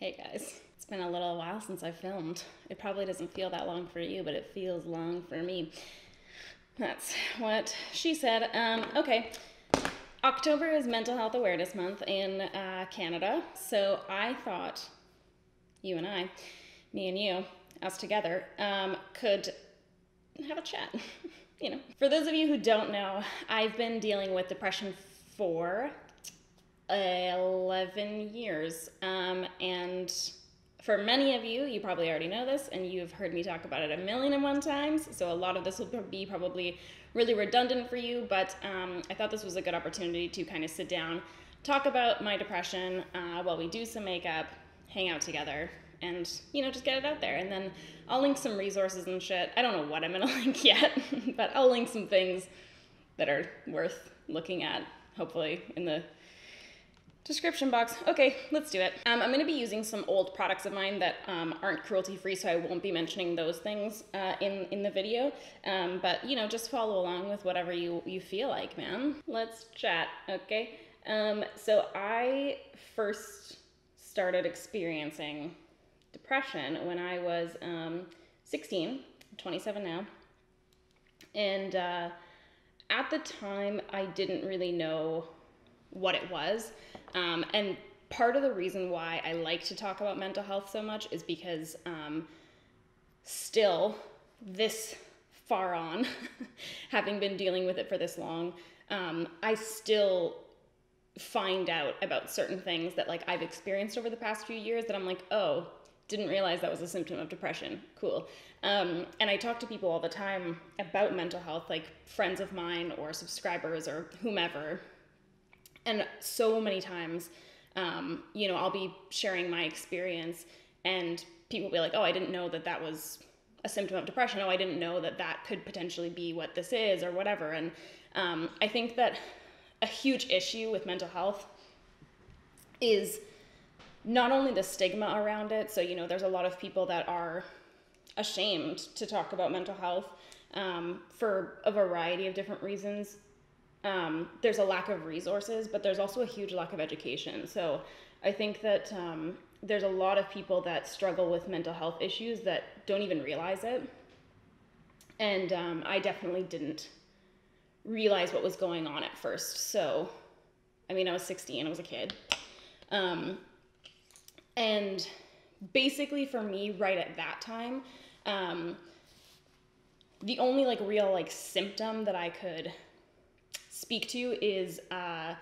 Hey guys, it's been a little while since I filmed. It probably doesn't feel that long for you, but it feels long for me. That's what she said. Um, okay, October is Mental Health Awareness Month in uh, Canada, so I thought you and I, me and you, us together, um, could have a chat. you know, for those of you who don't know, I've been dealing with depression for 11 years. Um, and for many of you, you probably already know this, and you've heard me talk about it a million and one times. So a lot of this will be probably really redundant for you, but um, I thought this was a good opportunity to kind of sit down, talk about my depression uh, while we do some makeup, hang out together, and you know just get it out there. And then I'll link some resources and shit. I don't know what I'm gonna link yet, but I'll link some things that are worth looking at. Hopefully in the description box. Okay, let's do it. Um, I'm going to be using some old products of mine that um, aren't cruelty free, so I won't be mentioning those things uh, in in the video. Um, but you know, just follow along with whatever you you feel like, man. Let's chat, okay? Um, so I first started experiencing depression when I was um, 16, 27 now, and uh, at the time I didn't really know what it was. Um, and part of the reason why I like to talk about mental health so much is because um, still, this far on, having been dealing with it for this long, um, I still find out about certain things that like I've experienced over the past few years that I'm like, oh, didn't realize that was a symptom of depression. Cool. Um, and I talk to people all the time about mental health, like friends of mine or subscribers or whomever, and so many times um, you know i'll be sharing my experience and people will be like oh i didn't know that that was a symptom of depression. Oh i didn't know that that could potentially be what this is or whatever. And um, i think that a huge issue with mental health is not only the stigma around it. So you know there's a lot of people that are ashamed to talk about mental health um, for a variety of different reasons um, there's a lack of resources, but there's also a huge lack of education. So I think that um, there's a lot of people that struggle with mental health issues that don't even realize it. And um, I definitely didn't realize what was going on at first. So, I mean, I was 16, I was a kid. Um, and basically, for me, right at that time, um, the only like real like symptom that I could speak to is uh,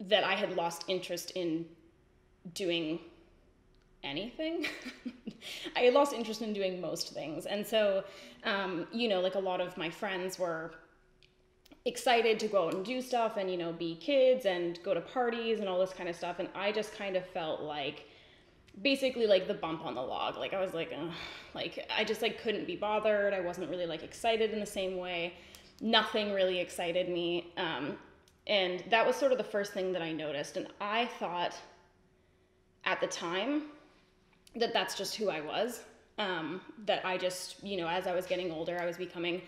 that I had lost interest in doing anything. I had lost interest in doing most things. And so, um, you know, like a lot of my friends were excited to go out and do stuff and, you know, be kids and go to parties and all this kind of stuff. And I just kind of felt like, basically like the bump on the log like i was like Ugh. like i just like couldn't be bothered i wasn't really like excited in the same way nothing really excited me. Um, and that was sort of the first thing that I noticed. And I thought at the time that that's just who I was. Um, that I just, you know, as I was getting older, I was becoming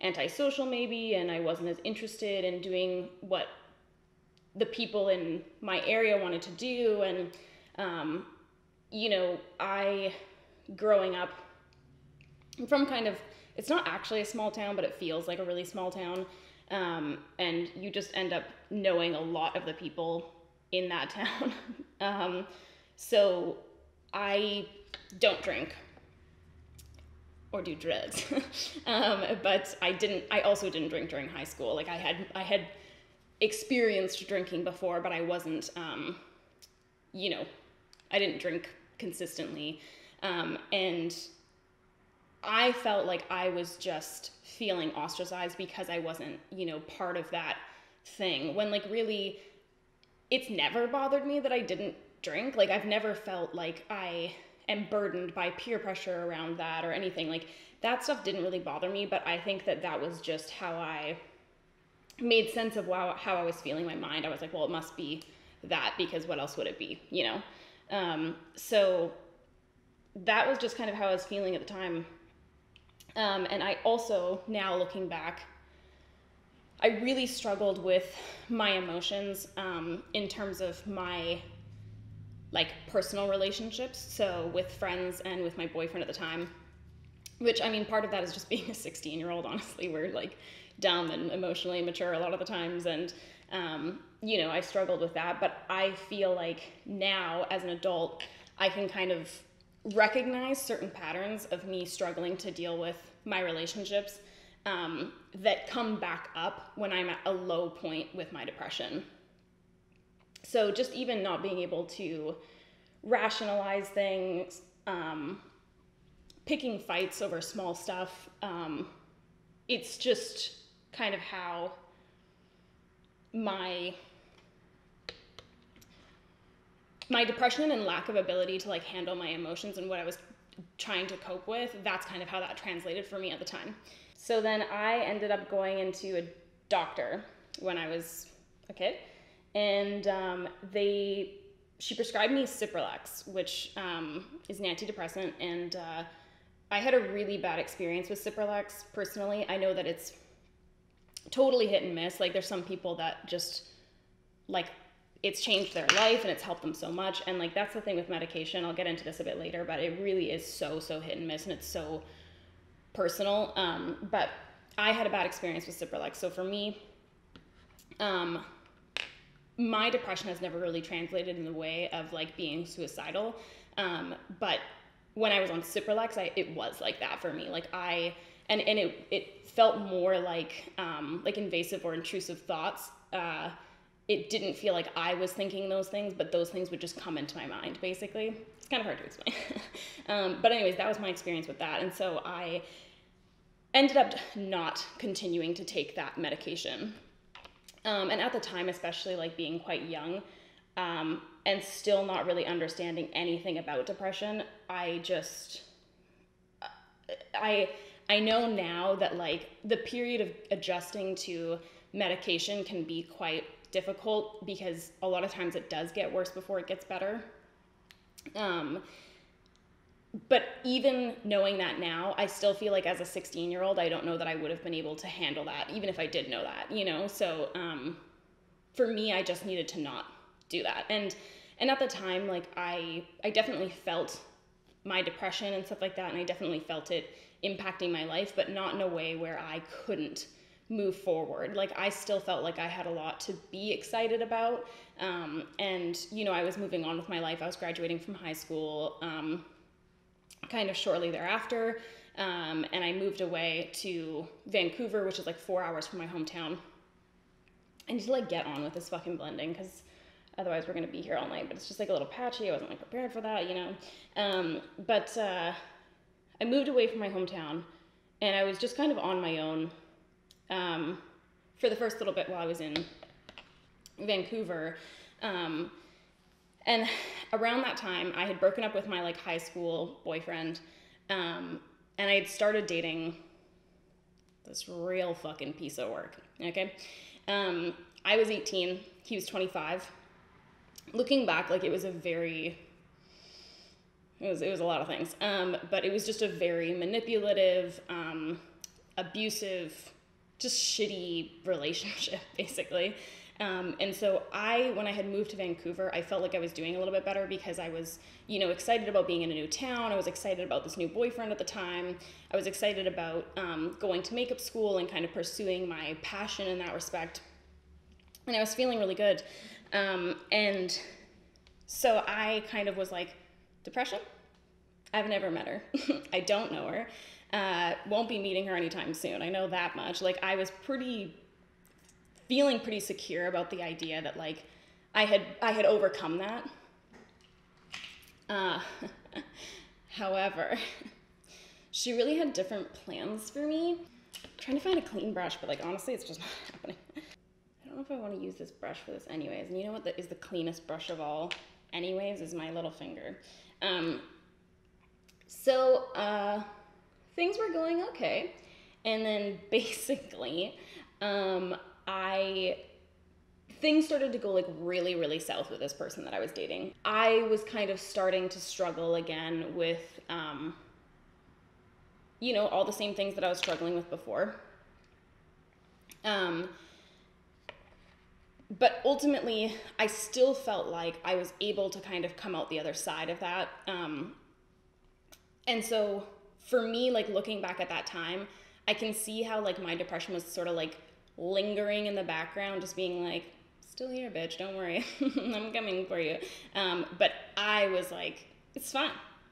antisocial maybe, and I wasn't as interested in doing what the people in my area wanted to do. And, um, you know, I, growing up from kind of it's not actually a small town, but it feels like a really small town. Um, and you just end up knowing a lot of the people in that town. um, so I don't drink or do drugs, um, but I didn't. I also didn't drink during high school. Like I had, I had experienced drinking before, but I wasn't. Um, you know, I didn't drink consistently, um, and I felt like I was just feeling ostracized because I wasn't, you know, part of that thing. When like really it's never bothered me that I didn't drink. Like I've never felt like I am burdened by peer pressure around that or anything. Like that stuff didn't really bother me, but I think that that was just how I made sense of how, how I was feeling my mind. I was like, well, it must be that because what else would it be, you know? Um, so that was just kind of how I was feeling at the time. Um, and I also, now looking back, I really struggled with my emotions um, in terms of my like personal relationships. So with friends and with my boyfriend at the time, which I mean, part of that is just being a 16 year old, honestly. We're like dumb and emotionally immature a lot of the times. And, um, you know, I struggled with that. But I feel like now as an adult, I can kind of recognize certain patterns of me struggling to deal with my relationships um, that come back up when I'm at a low point with my depression. So just even not being able to rationalize things, um, picking fights over small stuff, um, it's just kind of how my my depression and lack of ability to like handle my emotions and what I was trying to cope with, that's kind of how that translated for me at the time. So then I ended up going into a doctor when I was a kid, and um, they she prescribed me Cipralex, which um, is an antidepressant, and uh, I had a really bad experience with Cipralex personally. I know that it's totally hit and miss. Like there's some people that just like it's changed their life and it's helped them so much. And like that's the thing with medication. I'll get into this a bit later, but it really is so so hit and miss, and it's so personal. Um, but I had a bad experience with Cipralex, so for me, um, my depression has never really translated in the way of like being suicidal. Um, but when I was on Cipralex, I, it was like that for me. Like I and and it it felt more like um, like invasive or intrusive thoughts. Uh, it didn't feel like I was thinking those things, but those things would just come into my mind, basically. It's kind of hard to explain. um, but, anyways, that was my experience with that. And so I ended up not continuing to take that medication. Um, and at the time, especially like being quite young um, and still not really understanding anything about depression, I just, I, I know now that like the period of adjusting to medication can be quite difficult because a lot of times it does get worse before it gets better. Um, but even knowing that now, I still feel like as a 16 year old, I don't know that I would have been able to handle that, even if I did know that, you know? So um, for me, I just needed to not do that. And and at the time, like I I definitely felt my depression and stuff like that, and I definitely felt it impacting my life, but not in a way where I couldn't move forward. Like I still felt like I had a lot to be excited about. Um, and, you know, I was moving on with my life. I was graduating from high school um, kind of shortly thereafter. Um, and I moved away to Vancouver, which is like four hours from my hometown. I need to like get on with this fucking blending because otherwise we're gonna be here all night. But it's just like a little patchy. I wasn't like prepared for that, you know. Um, but uh, I moved away from my hometown, and I was just kind of on my own um, for the first little bit while I was in Vancouver. Um, and around that time, I had broken up with my like high school boyfriend, um, and I had started dating this real fucking piece of work. Okay, um, I was 18, he was 25. Looking back, like it was a very it was it was a lot of things, um, but it was just a very manipulative, um, abusive just shitty relationship basically. Um, and so i when i had moved to vancouver i felt like i was doing a little bit better because i was you know excited about being in a new town. I was excited about this new boyfriend at the time. I was excited about um, going to makeup school and kind of pursuing my passion in that respect. And i was feeling really good. Um, and so i kind of was like depression? I've never met her. I don't know her uh, won't be meeting her anytime soon. I know that much. Like I was pretty feeling pretty secure about the idea that like I had I had overcome that. Uh, however, she really had different plans for me. I'm trying to find a clean brush, but like honestly, it's just not happening. I don't know if I want to use this brush for this anyways. And you know what the, is the cleanest brush of all anyways is my little finger. Um, so, uh, things were going okay. And then basically, um, I things started to go like really really south with this person that i was dating i was kind of starting to struggle again with um, you know all the same things that i was struggling with before um, but ultimately, I still felt like I was able to kind of come out the other side of that. Um, and so for me, like looking back at that time, I can see how like my depression was sort of like lingering in the background, just being like, still here, bitch, don't worry, I'm coming for you. Um, but I was like, it's fine.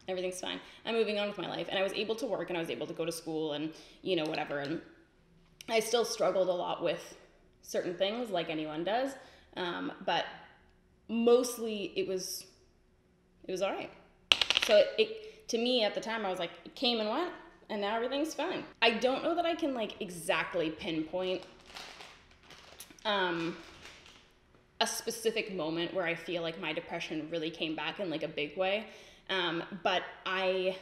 Everything's fine. I'm moving on with my life. And I was able to work and I was able to go to school and, you know, whatever. And I still struggled a lot with certain things like anyone does. Um, but mostly it was, it was all right. So it, it, to me at the time, I was like, it came and went and now everything's fine. I don't know that I can like exactly pinpoint um, a specific moment where I feel like my depression really came back in like a big way. Um, but I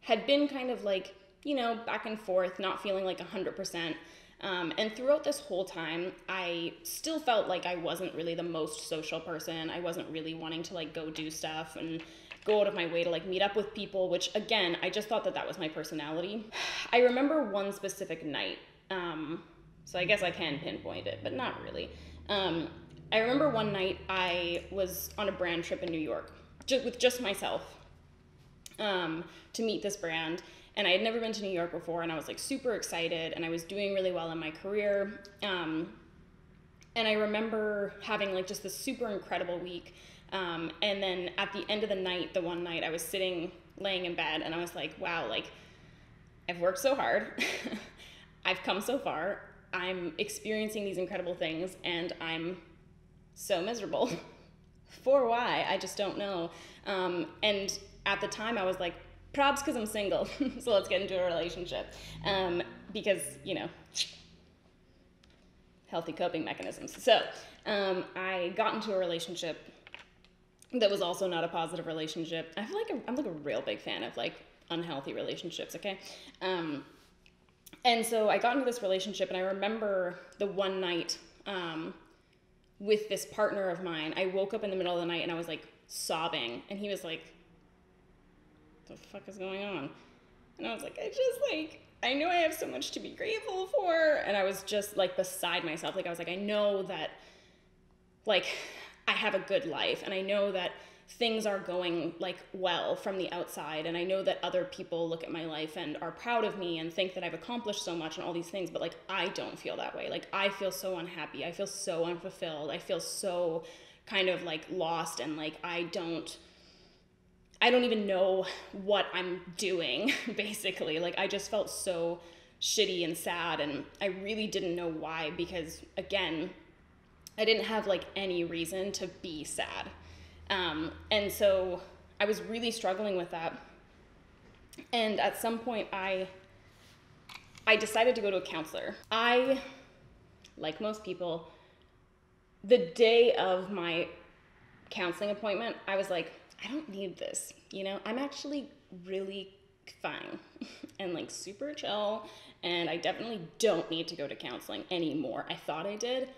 had been kind of like, you know, back and forth, not feeling like 100%. Um, and throughout this whole time, I still felt like I wasn't really the most social person. I wasn't really wanting to like go do stuff and go out of my way to like meet up with people, which again, I just thought that that was my personality. I remember one specific night. Um, so I guess I can pinpoint it, but not really. Um, I remember one night I was on a brand trip in New York just with just myself um, to meet this brand. And I had never been to New York before, and I was like super excited, and I was doing really well in my career. Um, and I remember having like just this super incredible week. Um, and then at the end of the night, the one night I was sitting laying in bed, and I was like, wow, like I've worked so hard, I've come so far, I'm experiencing these incredible things, and I'm so miserable. For why? I just don't know. Um, and at the time, I was like, probs because I'm single, so let's get into a relationship. Um, because, you know, healthy coping mechanisms. So um, I got into a relationship that was also not a positive relationship. I feel like I'm, I'm like a real big fan of like unhealthy relationships, okay? Um, and so I got into this relationship, and I remember the one night um, with this partner of mine, I woke up in the middle of the night and I was like sobbing, and he was like, "The fuck is going on?" And I was like, "I just like." I know I have so much to be grateful for. And I was just like beside myself. Like, I was like, I know that, like, I have a good life. And I know that things are going like well from the outside and i know that other people look at my life and are proud of me and think that i've accomplished so much and all these things but like i don't feel that way like i feel so unhappy i feel so unfulfilled i feel so kind of like lost and like i don't i don't even know what i'm doing basically like i just felt so shitty and sad and i really didn't know why because again i didn't have like any reason to be sad um, and so I was really struggling with that. And at some point, I I decided to go to a counselor. I, like most people, the day of my counseling appointment, I was like, I don't need this. You know, I'm actually really fine and like super chill, and I definitely don't need to go to counseling anymore. I thought I did.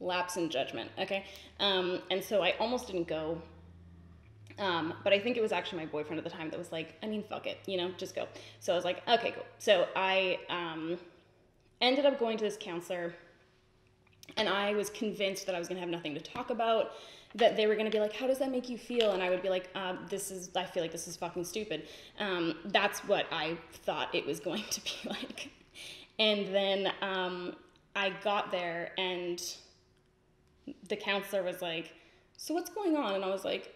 Lapse in judgment, okay? Um, and so I almost didn't go um, but I think it was actually my boyfriend at the time that was like, I mean, fuck it, you know, just go. So I was like, okay, cool. So I um, ended up going to this counselor, and I was convinced that I was gonna have nothing to talk about. That they were gonna be like, how does that make you feel? And I would be like, uh, this is, I feel like this is fucking stupid. Um, that's what I thought it was going to be like. And then um, I got there, and the counselor was like, so what's going on? And I was like,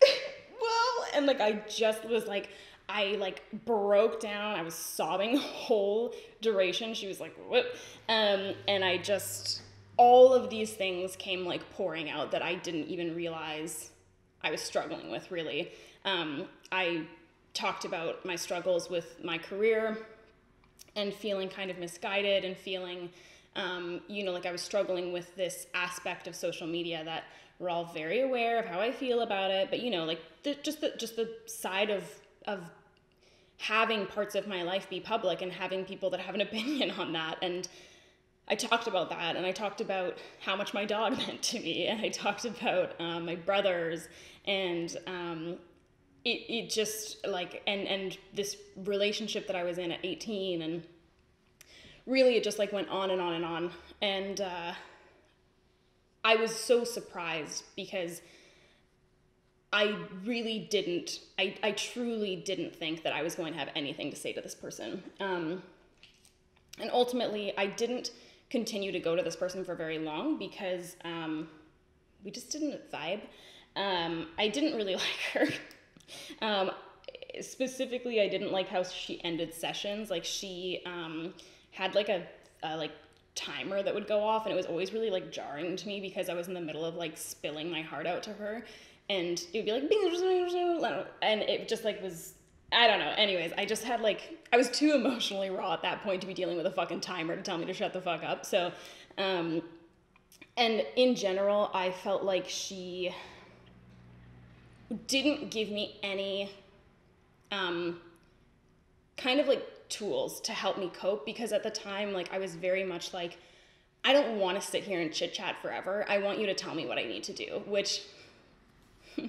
well, and like I just was like, I like broke down. I was sobbing the whole duration. She was like, "What?" Um, and I just all of these things came like pouring out that I didn't even realize I was struggling with. Really, um, I talked about my struggles with my career and feeling kind of misguided and feeling, um, you know, like I was struggling with this aspect of social media that we're all very aware of how I feel about it, but you know, like the, just the just the side of of having parts of my life be public and having people that have an opinion on that and I talked about that and I talked about how much my dog meant to me and I talked about um, my brothers and um, it, it just like and and this relationship that I was in at 18 and really it just like went on and on and on and uh, I was so surprised because I really didn't, I, I truly didn't think that I was going to have anything to say to this person. Um, and ultimately, I didn't continue to go to this person for very long because um, we just didn't vibe. Um, I didn't really like her. Um, specifically, I didn't like how she ended sessions. Like she um, had like a, a like timer that would go off, and it was always really like jarring to me because I was in the middle of like spilling my heart out to her, and it would be like, and it just like was I don't know. Anyways, I just had like I was too emotionally raw at that point to be dealing with a fucking timer to tell me to shut the fuck up. So, um, and in general, I felt like she didn't give me any um, kind of like tools to help me cope because at the time, like I was very much like, I don't want to sit here and chit chat forever. I want you to tell me what I need to do, which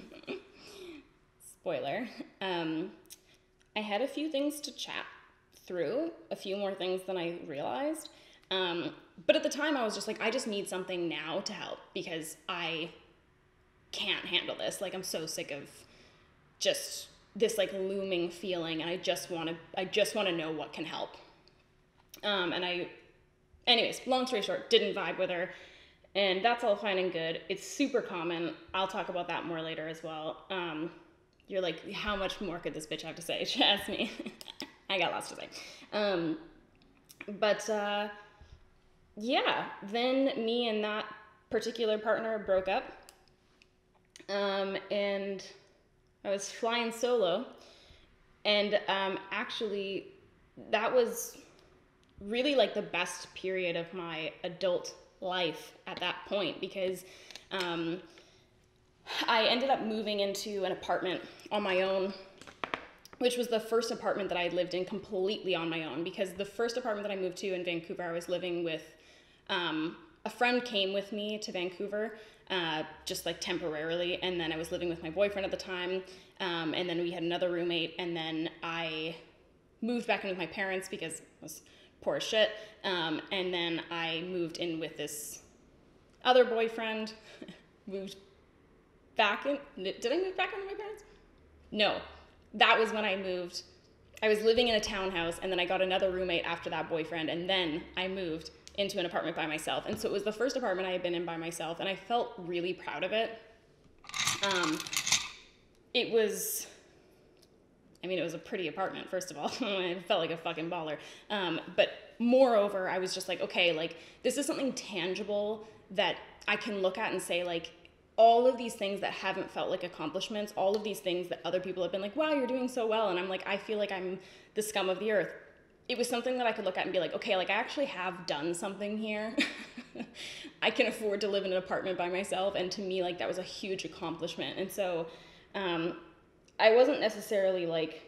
spoiler. Um, I had a few things to chat through, a few more things than I realized. Um, but at the time, I was just like, I just need something now to help because I can't handle this. Like, I'm so sick of just this like looming feeling, and I just want to, I just want to know what can help. Um, and I, anyways, long story short, didn't vibe with her, and that's all fine and good. It's super common. I'll talk about that more later as well. Um, you're like, how much more could this bitch have to say? She asked me. I got lots to say. Um, but uh, yeah, then me and that particular partner broke up. Um, and I was flying solo. And um, actually, that was really like the best period of my adult life at that point because um, I ended up moving into an apartment on my own, which was the first apartment that I lived in completely on my own. Because the first apartment that I moved to in Vancouver, I was living with um, a friend came with me to Vancouver, uh, just like temporarily, and then I was living with my boyfriend at the time, um, and then we had another roommate, and then I moved back in with my parents because I was poor as shit, um, and then I moved in with this other boyfriend, moved back in. Did I move back in with my parents? No, that was when I moved. I was living in a townhouse, and then I got another roommate after that boyfriend, and then I moved into an apartment by myself. And so it was the first apartment I had been in by myself, and I felt really proud of it. Um, it was, I mean, it was a pretty apartment, first of all. it felt like a fucking baller. Um, but moreover, I was just like, okay, like, this is something tangible that I can look at and say, like, all of these things that haven't felt like accomplishments, all of these things that other people have been like, wow, you're doing so well. And I'm like, I feel like I'm the scum of the earth. It was something that I could look at and be like, okay, like I actually have done something here. I can afford to live in an apartment by myself. And to me, like that was a huge accomplishment. And so um, I wasn't necessarily like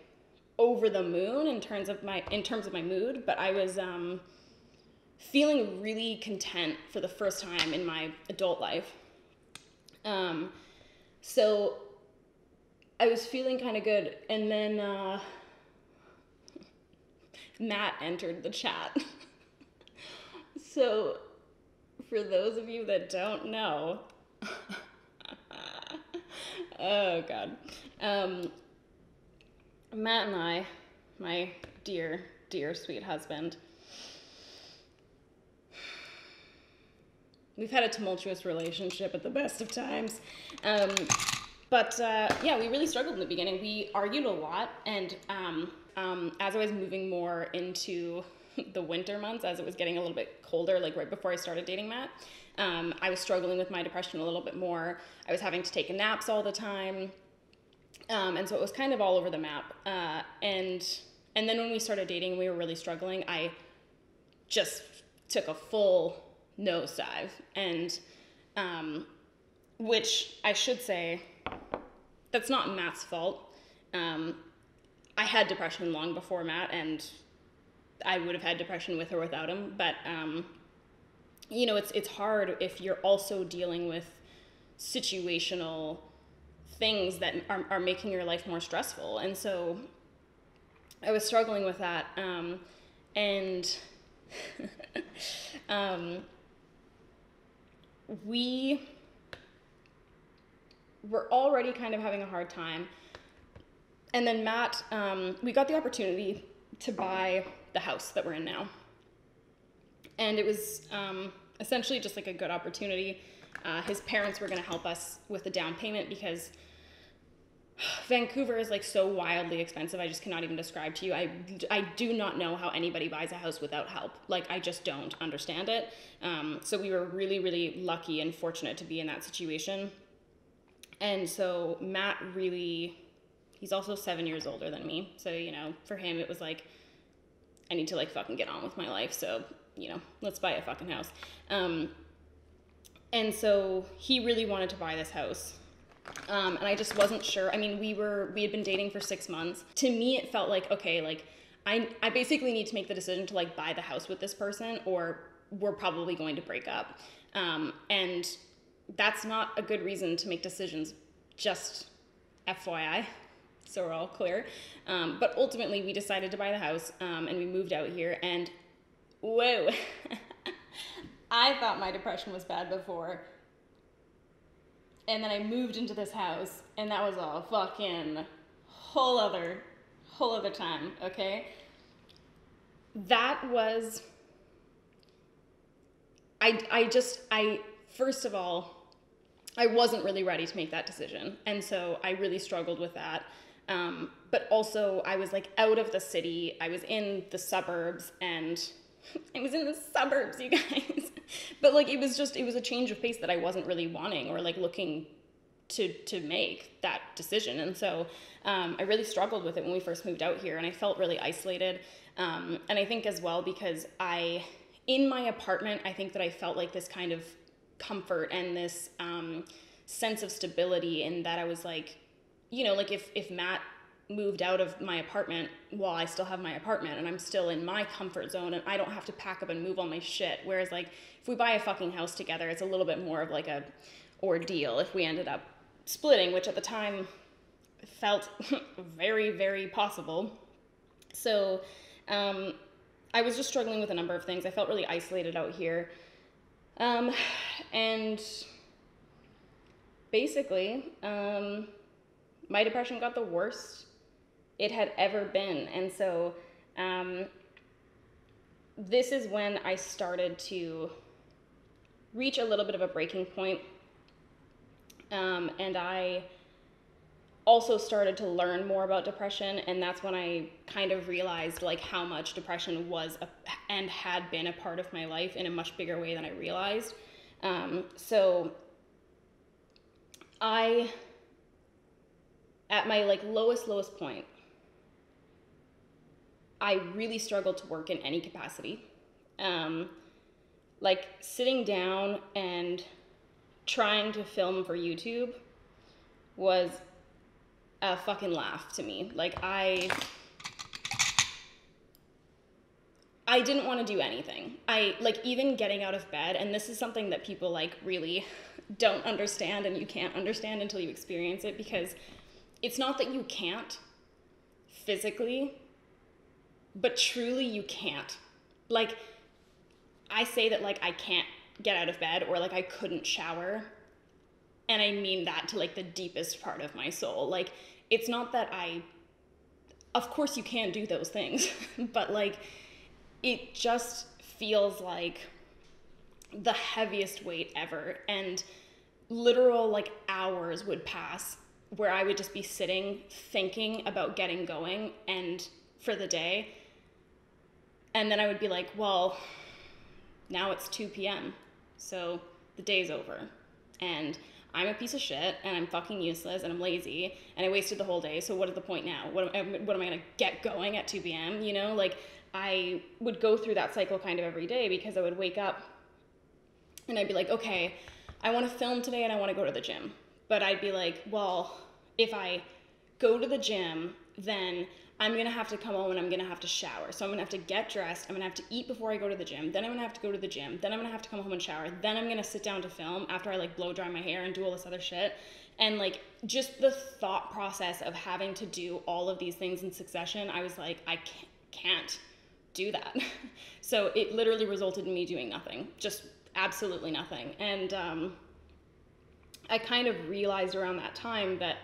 over the moon in terms of my in terms of my mood, but I was um, feeling really content for the first time in my adult life. Um, so I was feeling kind of good, and then uh, Matt entered the chat. so, for those of you that don't know, oh god, um, Matt and I, my dear, dear, sweet husband, we've had a tumultuous relationship at the best of times. Um, but uh, yeah, we really struggled in the beginning. We argued a lot, and um, um, as I was moving more into the winter months, as it was getting a little bit colder, like right before I started dating Matt, um, I was struggling with my depression a little bit more. I was having to take naps all the time, um, and so it was kind of all over the map. Uh, and and then when we started dating, we were really struggling. I just took a full nosedive, and um, which I should say, that's not Matt's fault. Um, I had depression long before Matt, and I would have had depression with or without him. But um, you know, it's it's hard if you're also dealing with situational things that are, are making your life more stressful. And so I was struggling with that. Um, and um, we were already kind of having a hard time. And then Matt, um, we got the opportunity to buy the house that we're in now. And it was um, essentially just like a good opportunity. Uh, his parents were going to help us with the down payment because Vancouver is like so wildly expensive. I just cannot even describe to you. I, I do not know how anybody buys a house without help. Like, I just don't understand it. Um, so, we were really, really lucky and fortunate to be in that situation. And so, Matt really, he's also seven years older than me. So, you know, for him, it was like, I need to like fucking get on with my life. So, you know, let's buy a fucking house. Um, and so, he really wanted to buy this house um, and I just wasn't sure. I mean, we were we had been dating for six months. To me, it felt like okay, like I I basically need to make the decision to like buy the house with this person, or we're probably going to break up. Um, and that's not a good reason to make decisions. Just FYI, so we're all clear. Um, but ultimately, we decided to buy the house, um, and we moved out here. And whoa, I thought my depression was bad before and then I moved into this house, and that was a fucking whole other, whole other time, okay? That was, I, I just, I, first of all, I wasn't really ready to make that decision. And so I really struggled with that. Um, but also, I was like out of the city, I was in the suburbs, and I was in the suburbs, you guys. but like it was just it was a change of pace that I wasn't really wanting or like looking to to make that decision. And so um, I really struggled with it when we first moved out here, and I felt really isolated. Um, and I think as well because I in my apartment, I think that I felt like this kind of comfort and this um, sense of stability in that I was like, you know, like if if Matt moved out of my apartment while I still have my apartment and I'm still in my comfort zone and I don't have to pack up and move all my shit. Whereas like if we buy a fucking house together, it's a little bit more of like a ordeal if we ended up splitting, which at the time felt very, very possible. So um, I was just struggling with a number of things. I felt really isolated out here. Um, and basically, um, my depression got the worst it had ever been. And so um, this is when I started to reach a little bit of a breaking point. Um, and I also started to learn more about depression and that's when i kind of realized like how much depression was a, and had been a part of my life in a much bigger way than i realized um, so i at my like lowest lowest point I really struggled to work in any capacity. Um, like sitting down and trying to film for YouTube was a fucking laugh to me. Like I I didn't want to do anything. I like even getting out of bed and this is something that people like really don't understand and you can't understand until you experience it because it's not that you can't physically but truly you can't. Like I say that like I can't get out of bed or like I couldn't shower. And I mean that to like the deepest part of my soul. Like it's not that I of course you can do those things, but like it just feels like the heaviest weight ever and literal like hours would pass where I would just be sitting thinking about getting going and for the day and then I would be like, well, now it's 2 p.m. So the day's over. And I'm a piece of shit and I'm fucking useless and I'm lazy and I wasted the whole day. So what is the point now? What am, I, what am I to get going at 2 p.m.? You know, like I would go through that cycle kind of every day because I would wake up and I'd be like, okay, I want to film today and I want to go to the gym. But I'd be like, well, if I go to the gym, then I'm gonna have to come home and I'm gonna have to shower. So I'm gonna have to get dressed. I'm gonna have to eat before I go to the gym. Then I'm gonna have to go to the gym. Then I'm gonna have to come home and shower. Then I'm gonna sit down to film after I like blow dry my hair and do all this other shit. And like just the thought process of having to do all of these things in succession, I was like, I can't do that. so it literally resulted in me doing nothing, just absolutely nothing. And um, I kind of realized around that time that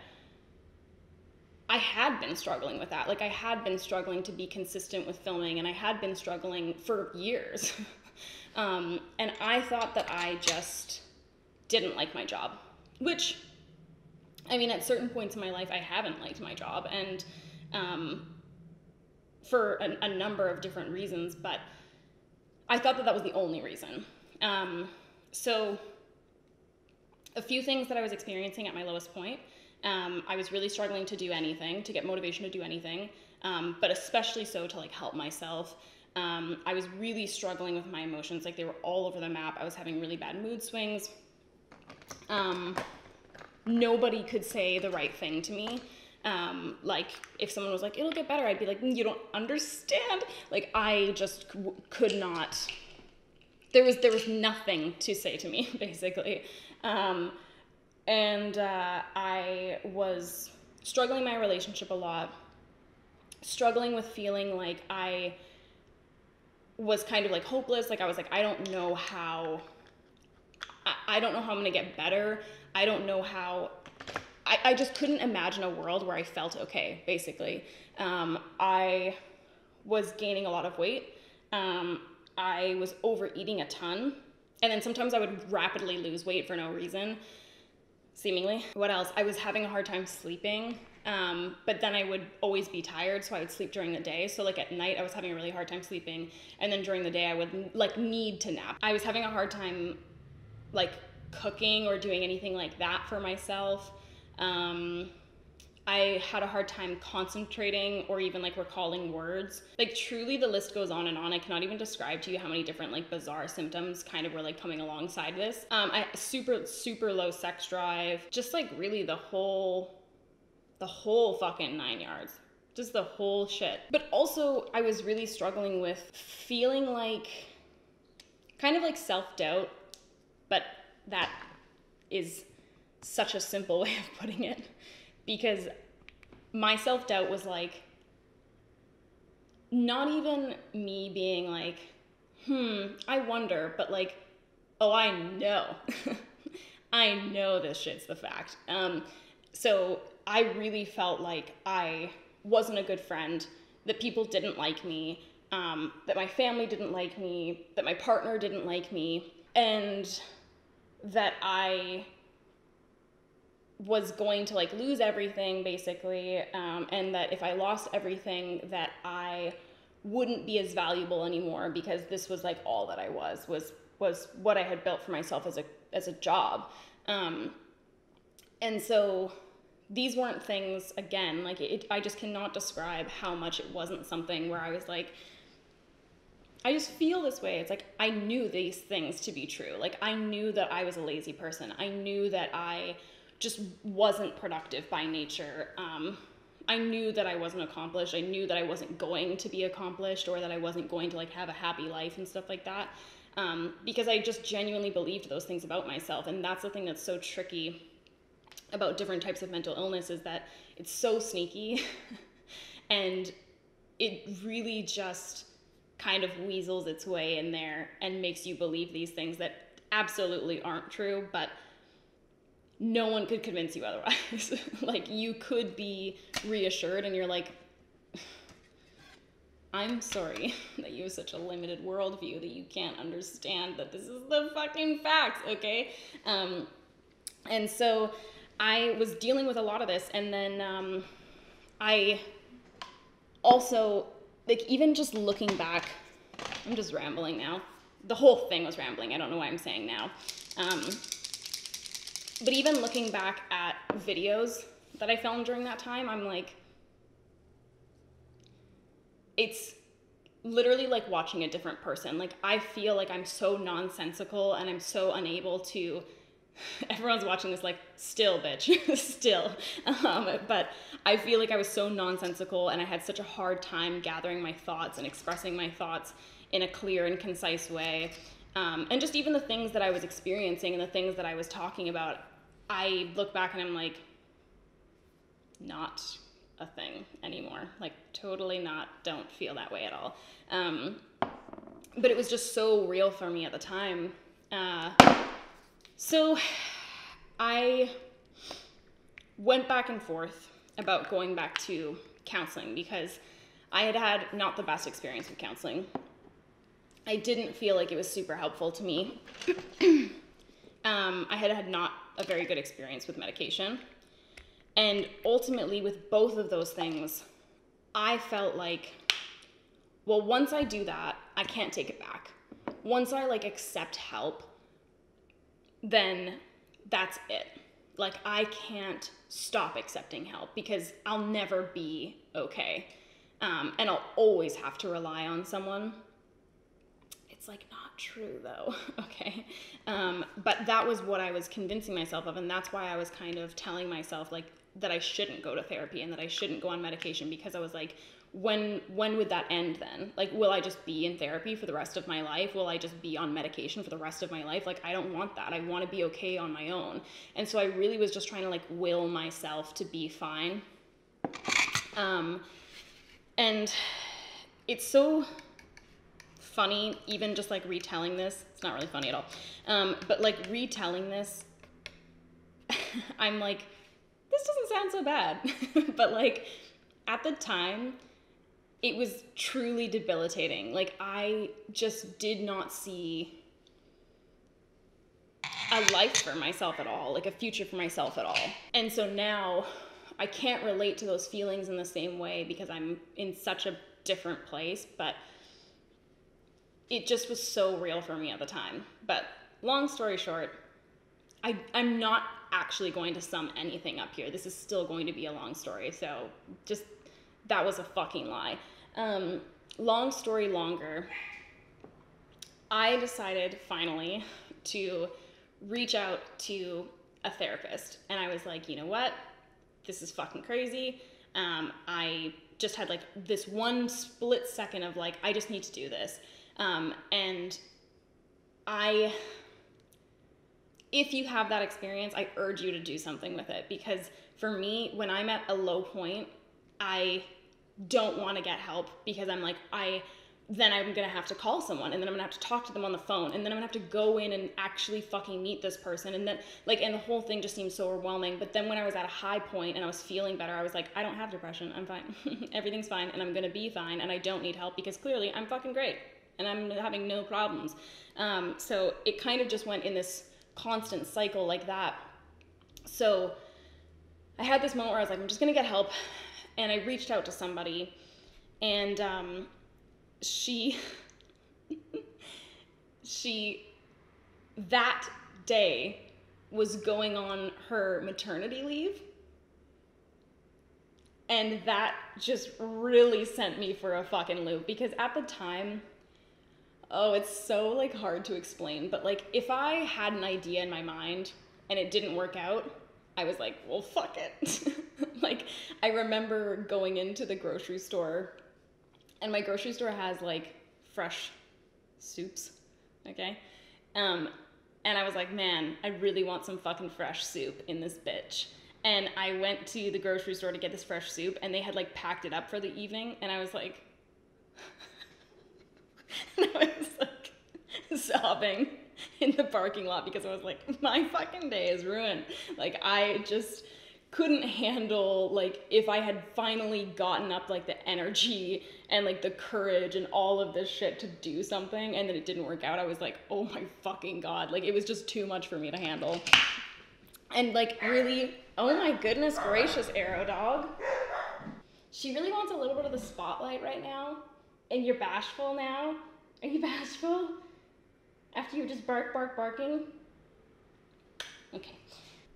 I had been struggling with that. Like I had been struggling to be consistent with filming, and I had been struggling for years. um, and I thought that I just didn't like my job, which, I mean, at certain points in my life, I haven't liked my job, and um, for a, a, number of different reasons. But I thought that that was the only reason. Um, so, a few things that I was experiencing at my lowest point um, I was really struggling to do anything, to get motivation to do anything, um, but especially so to like help myself. Um, I was really struggling with my emotions, like they were all over the map. I was having really bad mood swings. Um, nobody could say the right thing to me. Um, like if someone was like, "It'll get better," I'd be like, "You don't understand." Like I just c- could not. There was there was nothing to say to me, basically. Um, and uh, I was struggling my relationship a lot, struggling with feeling like I was kind of like hopeless. Like I was like, I don't know how. I, I don't know how I'm gonna get better. I don't know how. I, I just couldn't imagine a world where I felt okay. Basically, um, I was gaining a lot of weight. Um, I was overeating a ton, and then sometimes I would rapidly lose weight for no reason seemingly. What else? I was having a hard time sleeping. Um, but then I would always be tired, so I would sleep during the day. So like at night, I was having a really hard time sleeping, and then during the day, I would like need to nap. I was having a hard time, like cooking or doing anything like that for myself. Um, I had a hard time concentrating or even like recalling words. Like truly the list goes on and on. I cannot even describe to you how many different like bizarre symptoms kind of were like coming alongside this. Um I super super low sex drive. Just like really the whole the whole fucking 9 yards. Just the whole shit. But also I was really struggling with feeling like kind of like self-doubt, but that is such a simple way of putting it because my self doubt was like, not even me being like, hmm, I wonder, but like, oh, I know. I know this shit's the fact. Um, so I really felt like I wasn't a good friend, that people didn't like me, um, that my family didn't like me, that my partner didn't like me, and that I was going to like lose everything basically um, and that if i lost everything that i wouldn't be as valuable anymore because this was like all that i was was was what i had built for myself as a as a job um, and so these weren't things again like it, i just cannot describe how much it wasn't something where i was like I just feel this way. It's like I knew these things to be true. Like I knew that I was a lazy person. I knew that I just wasn't productive by nature. Um, I knew that I wasn't accomplished. I knew that I wasn't going to be accomplished or that I wasn't going to like have a happy life and stuff like that. Um, because I just genuinely believed those things about myself. And that's the thing that's so tricky about different types of mental illness is that it's so sneaky and it really just kind of weasels its way in there and makes you believe these things that absolutely aren't true, but no one could convince you otherwise. like you could be reassured and you're like, I'm sorry that you have such a limited worldview that you can't understand that this is the fucking facts, okay? Um, and so I was dealing with a lot of this, and then um, I also, like, even just looking back, I'm just rambling now. The whole thing was rambling. I don't know why I'm saying now. Um, but even looking back at videos that I filmed during that time, I'm like, it's literally like watching a different person. Like, I feel like I'm so nonsensical and I'm so unable to. Everyone's watching this, like, still, bitch, still. Um, but I feel like I was so nonsensical and I had such a hard time gathering my thoughts and expressing my thoughts in a clear and concise way. Um, and just even the things that I was experiencing and the things that I was talking about, I look back and I'm like, not a thing anymore. Like, totally not, don't feel that way at all. Um, but it was just so real for me at the time. Uh, so I went back and forth about going back to counseling because I had had not the best experience with counseling. I didn't feel like it was super helpful to me. um, I had had not a very good experience with medication. And ultimately, with both of those things, I felt like, well, once I do that, I can't take it back. Once I like accept help, then that's it. Like, I can't stop accepting help because I'll never be okay. Um, and I'll always have to rely on someone. It's like not true though, okay? Um, but that was what I was convincing myself of, and that's why I was kind of telling myself like that I shouldn't go to therapy and that I shouldn't go on medication because I was like, when when would that end then? Like will i just be in therapy for the rest of my life? Will i just be on medication for the rest of my life? Like i don't want that. I want to be okay on my own. And so i really was just trying to like will myself to be fine. Um and it's so funny even just like retelling this it's not really funny at all um but like retelling this i'm like this doesn't sound so bad but like at the time it was truly debilitating. Like I just did not see a life for myself at all, like a future for myself at all. And so now I can't relate to those feelings in the same way because I'm in such a different place, but it just was so real for me at the time. But long story short, I, I'm not actually going to sum anything up here. This is still going to be a long story. So just that was a fucking lie. Um, long story longer, I decided finally to reach out to a therapist. And I was like, you know what? This is fucking crazy. Um, I just had like this one split second of like, I just need to do this. Um, and I, if you have that experience, I urge you to do something with it because for me, when I'm at a low point, I don't want to get help because I'm like, I then I'm gonna have to call someone and then I'm gonna have to talk to them on the phone and then I'm gonna have to go in and actually fucking meet this person and then like and the whole thing just seems so overwhelming. But then when I was at a high point and I was feeling better, I was like, I don't have depression, I'm fine. Everything's fine and I'm gonna be fine and I don't need help because clearly I'm fucking great and I'm having no problems. Um, so it kind of just went in this constant cycle like that. So I had this moment where I was like, I'm just gonna get help and I reached out to somebody, and um, she, she, that day was going on her maternity leave. And that just really sent me for a fucking loop because at the time, oh, it's so like hard to explain, but like if I had an idea in my mind and it didn't work out, I was like, well, fuck it. like, I remember going into the grocery store, and my grocery store has like fresh soups, okay? Um, and I was like, man, I really want some fucking fresh soup in this bitch. And I went to the grocery store to get this fresh soup, and they had like packed it up for the evening, and I was like, and I was like sobbing in the parking lot because I was like, my fucking day is ruined. Like, I just couldn't handle like if I had finally gotten up like the energy and like the courage and all of this shit to do something and then it didn't work out. I was like, "Oh my fucking god." Like it was just too much for me to handle. And like really, oh my goodness gracious, Arrow Dog. She really wants a little bit of the spotlight right now. And you're bashful now? Are you bashful? after you just bark, bark, barking? Okay.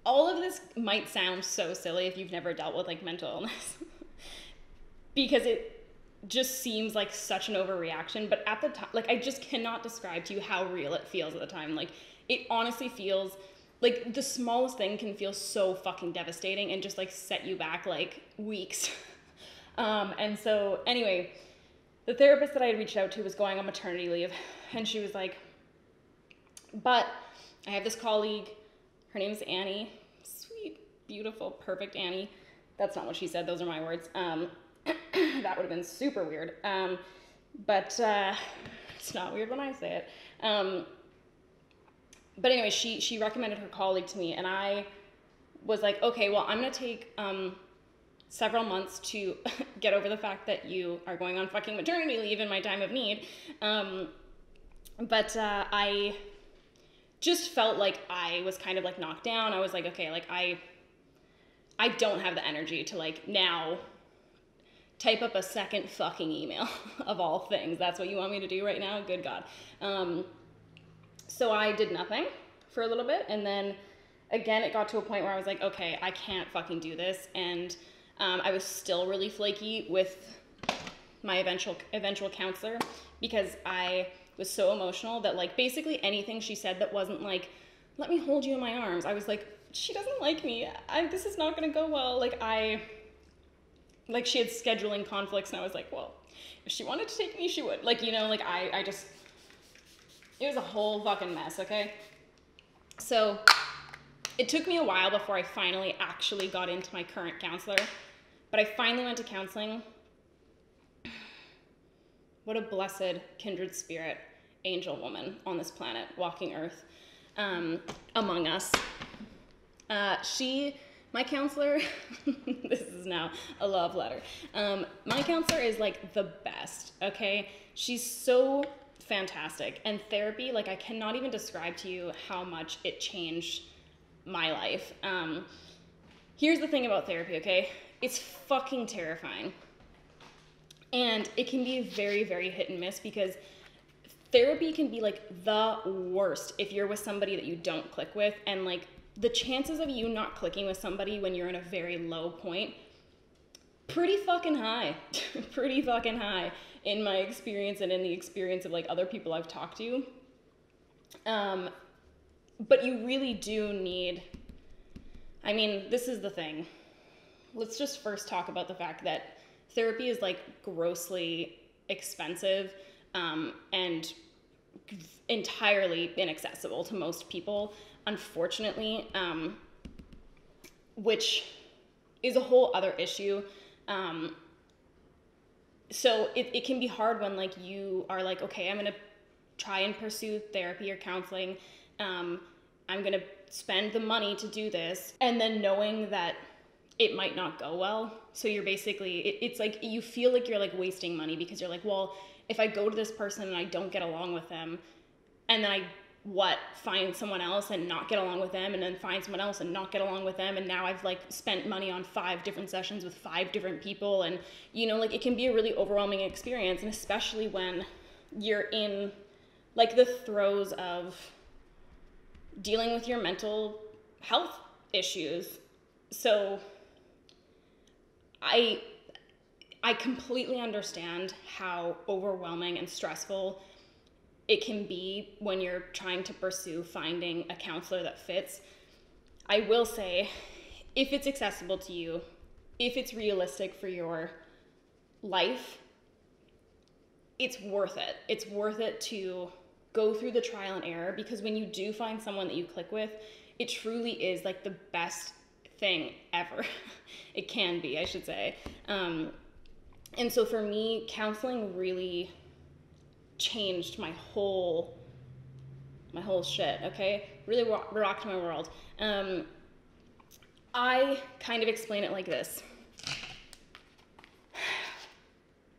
All of this might sound so silly if you've never dealt with like mental illness because it just seems like such an overreaction. But at the time, like, I just cannot describe to you how real it feels at the time. Like, it honestly feels like the smallest thing can feel so fucking devastating and just like set you back like weeks. um, and so, anyway, the therapist that I had reached out to was going on maternity leave, and she was like, but I have this colleague, her name's Annie. Sweet, beautiful, perfect Annie. That's not what she said, those are my words. Um, that would have been super weird. Um, but uh, it's not weird when I say it. Um, but anyway, she she recommended her colleague to me, and I was like, okay, well, I'm gonna take um, several months to get over the fact that you are going on fucking maternity leave in my time of need. Um, but uh, I just felt like I was kind of like knocked down. I was like, okay, like I I don't have the energy to like now type up a second fucking email of all things. That's what you want me to do right now? Good God. Um, so I did nothing for a little bit. And then again, it got to a point where I was like, okay, I can't fucking do this. And um, I was still really flaky with my eventual eventual counselor because I was so emotional that like basically anything she said that wasn't like, let me hold you in my arms. I was like, she doesn't like me. I, this is not gonna go well. Like I, like she had scheduling conflicts, and I was like, well, if she wanted to take me, she would. Like you know, like I, I just, it was a whole fucking mess. Okay, so it took me a while before I finally actually got into my current counselor, but I finally went to counseling. What a blessed kindred spirit angel woman on this planet, walking earth um, among us. Uh, she, my counselor, this is now a love letter. Um, my counselor is like the best, okay? She's so fantastic. And therapy, like, I cannot even describe to you how much it changed my life. Um, here's the thing about therapy, okay? It's fucking terrifying. And it can be very, very hit and miss because therapy can be like the worst if you're with somebody that you don't click with. And like the chances of you not clicking with somebody when you're in a very low point pretty fucking high. Pretty fucking high in my experience and in the experience of like other people i've talked to. Um, but you really do need i mean this is the thing let's just first talk about the fact that therapy is like grossly expensive um, and entirely inaccessible to most people, unfortunately, um, which is a whole other issue. Um, so it, it can be hard when like you are like, okay, I'm gonna try and pursue therapy or counseling. Um, I'm gonna spend the money to do this, and then knowing that it might not go well. So you're basically, it, it's like you feel like you're like wasting money because you're like, well, if I go to this person and I don't get along with them, and then I what find someone else and not get along with them and then find someone else and not get along with them and now I've like spent money on five different sessions with five different people and you know like it can be a really overwhelming experience and especially when you're in like the throes of dealing with your mental health issues so I I completely understand how overwhelming and stressful it can be when you're trying to pursue finding a counselor that fits. I will say, if it's accessible to you, if it's realistic for your life, it's worth it. It's worth it to go through the trial and error because when you do find someone that you click with, it truly is like the best thing ever. it can be, I should say. Um, and so for me, counseling really changed my whole my whole shit. Okay, really rocked my world. Um, I kind of explain it like this.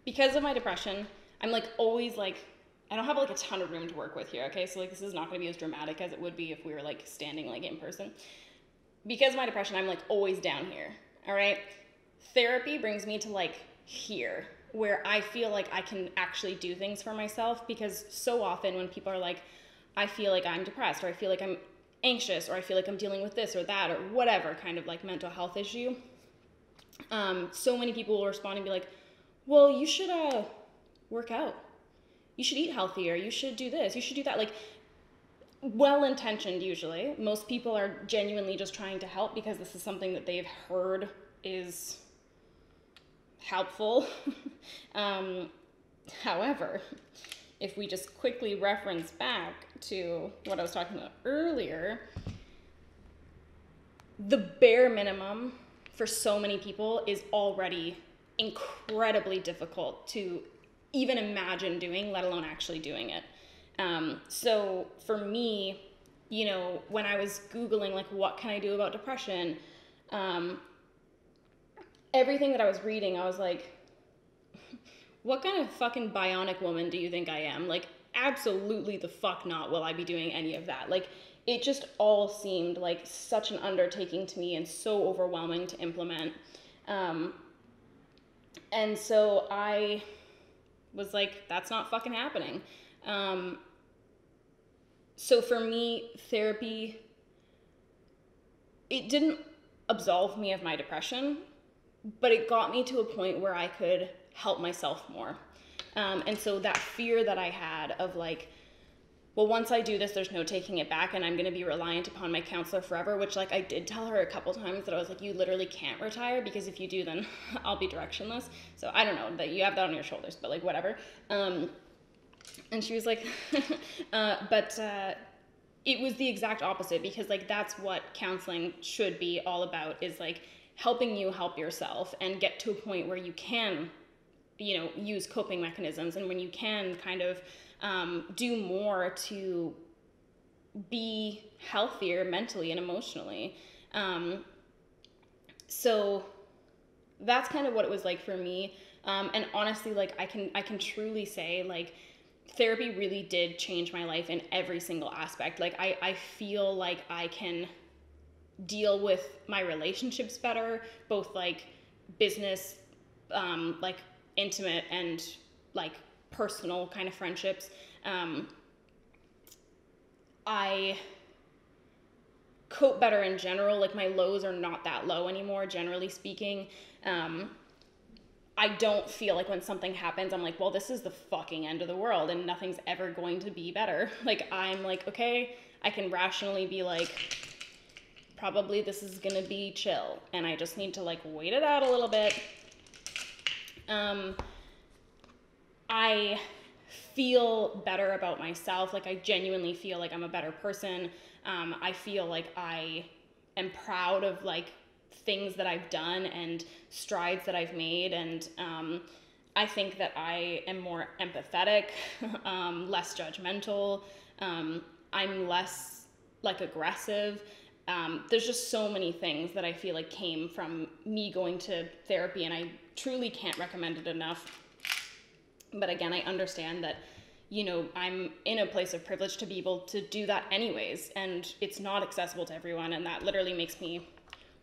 Because of my depression, I'm like always like I don't have like a ton of room to work with here. Okay, so like this is not going to be as dramatic as it would be if we were like standing like in person. Because my depression, I'm like always down here. All right, therapy brings me to like here where I feel like I can actually do things for myself because so often when people are like, I feel like I'm depressed or I feel like I'm anxious or I feel like I'm dealing with this or that or whatever kind of like mental health issue, um, so many people will respond and be like, well, you should uh, work out. You should eat healthier. You should do this. You should do that. Like, well intentioned usually. Most people are genuinely just trying to help because this is something that they've heard is helpful. um, however, if we just quickly reference back to what I was talking about earlier, the bare minimum for so many people is already incredibly difficult to even imagine doing, let alone actually doing it. Um, so for me, you know, when I was Googling, like, what can I do about depression? Um, everything that I was reading, I was like, what kind of fucking bionic woman do you think I am? Like, absolutely the fuck not will I be doing any of that. Like, it just all seemed like such an undertaking to me and so overwhelming to implement. Um, and so I was like, that's not fucking happening. Um, so for me, therapy, it didn't absolve me of my depression, but it got me to a point where I could help myself more. Um, and so that fear that I had of like, well, once I do this, there's no taking it back, and I'm going to be reliant upon my counselor forever. Which, like, I did tell her a couple times that I was like, you literally can't retire because if you do, then I'll be directionless. So I don't know that you have that on your shoulders, but like, whatever. Um, and she was like, uh, but uh, it was the exact opposite because like that's what counseling should be all about is like helping you help yourself and get to a point where you can you know use coping mechanisms and when you can kind of um, do more to be healthier mentally and emotionally. Um, so that's kind of what it was like for me. Um, and honestly like i can i can truly say like therapy really did change my life in every single aspect. Like I, I feel like I can deal with my relationships better, both like business, um, like intimate and like personal kind of friendships. Um, I cope better in general. Like my lows are not that low anymore, generally speaking. Um, I don't feel like when something happens, I'm like, well, this is the fucking end of the world and nothing's ever going to be better. Like, I'm like, okay, I can rationally be like, probably this is gonna be chill and I just need to like wait it out a little bit. Um, I feel better about myself. Like, I genuinely feel like I'm a better person. Um, I feel like I am proud of like things that I've done and strides that I've made. And um, I think that I am more empathetic, um, less judgmental. Um, I'm less like aggressive. Um, there's just so many things that I feel like came from me going to therapy, and I truly can't recommend it enough. But again, I understand that you know, I'm in a place of privilege to be able to do that anyways, and it's not accessible to everyone, and that literally makes me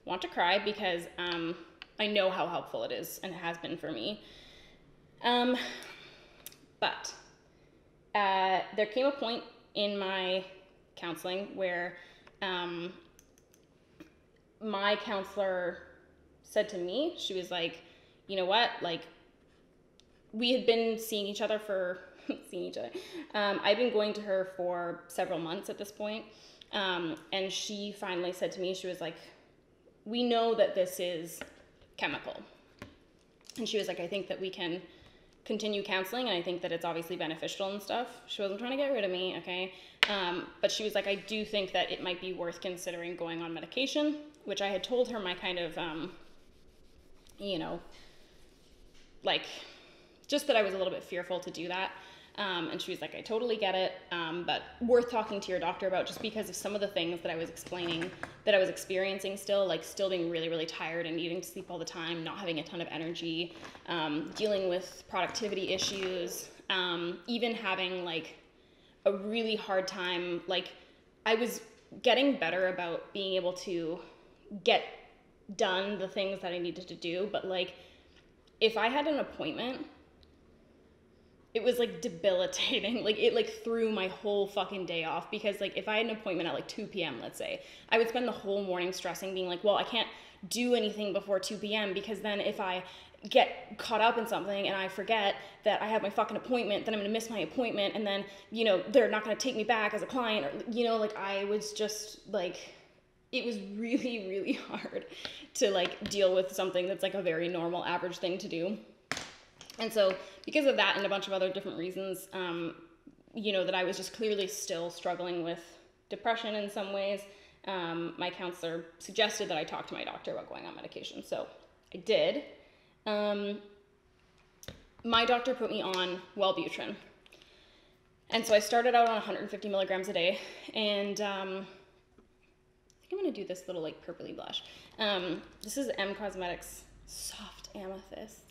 want to cry because um, I know how helpful it is and it has been for me. Um, but uh, there came a point in my counseling where um, my counselor said to me, she was like, you know what, like, we had been seeing each other for seeing each other. Um, I've been going to her for several months at this point, um, and she finally said to me, she was like, we know that this is chemical. And she was like, I think that we can continue counseling, and I think that it's obviously beneficial and stuff. She wasn't trying to get rid of me, okay? Um, but she was like, I do think that it might be worth considering going on medication, which I had told her my kind of, um, you know, like, just that I was a little bit fearful to do that. Um, and she was like, I totally get it, um, but worth talking to your doctor about just because of some of the things that I was explaining that I was experiencing still, like still being really, really tired and needing to sleep all the time, not having a ton of energy, um, dealing with productivity issues, um, even having like a really hard time. Like, I was getting better about being able to get done the things that I needed to do, but like, if I had an appointment, it was like debilitating. Like it like threw my whole fucking day off because like if I had an appointment at like 2 p.m. let's say, I would spend the whole morning stressing being like, well, I can't do anything before 2 p.m. because then if I get caught up in something and I forget that I have my fucking appointment, then I'm gonna miss my appointment and then, you know, they're not gonna take me back as a client or you know, like I was just like it was really, really hard to like deal with something that's like a very normal average thing to do. And so, because of that and a bunch of other different reasons, um, you know, that I was just clearly still struggling with depression in some ways, um, my counselor suggested that I talk to my doctor about going on medication. So I did. Um, my doctor put me on Wellbutrin. and so I started out on 150 milligrams a day, and um, I think I'm gonna do this little like purpley blush. Um, this is M Cosmetics Soft Amethyst.